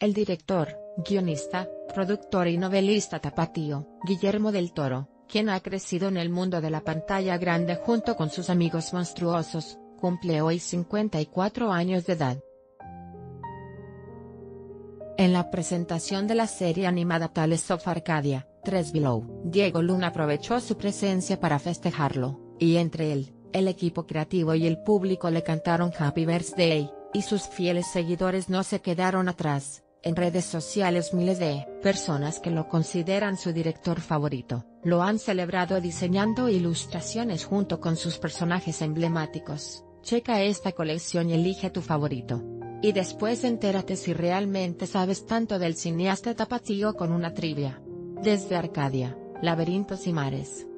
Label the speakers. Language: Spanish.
Speaker 1: el director, guionista, productor y novelista tapatío, Guillermo del Toro, quien ha crecido en el mundo de la pantalla grande junto con sus amigos monstruosos, cumple hoy 54 años de edad. En la presentación de la serie animada Tales of Arcadia, 3 Below, Diego Luna aprovechó su presencia para festejarlo, y entre él, el equipo creativo y el público le cantaron Happy Birthday, y sus fieles seguidores no se quedaron atrás. En redes sociales miles de personas que lo consideran su director favorito, lo han celebrado diseñando ilustraciones junto con sus personajes emblemáticos. Checa esta colección y elige tu favorito. Y después entérate si realmente sabes tanto del cineasta tapatío con una trivia. Desde Arcadia, laberintos y mares.